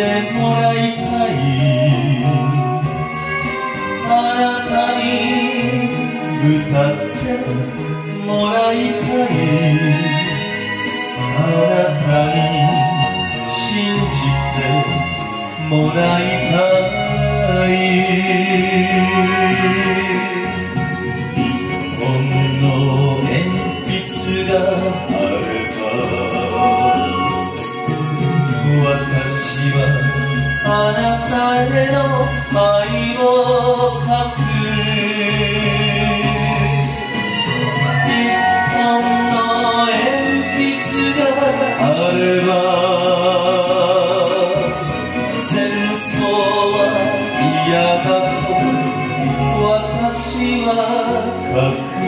呼んでもらいたい。あなたに歌ってもらいたい。あなたに信じてもらいたい。あなたへの愛を書く一本の鉛筆があれば戦争は嫌だと私は書く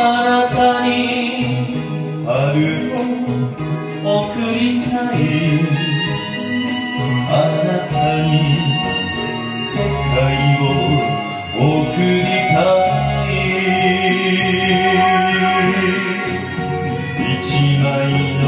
あなたに春を送りたい。あなたに世界を送りたい。一枚の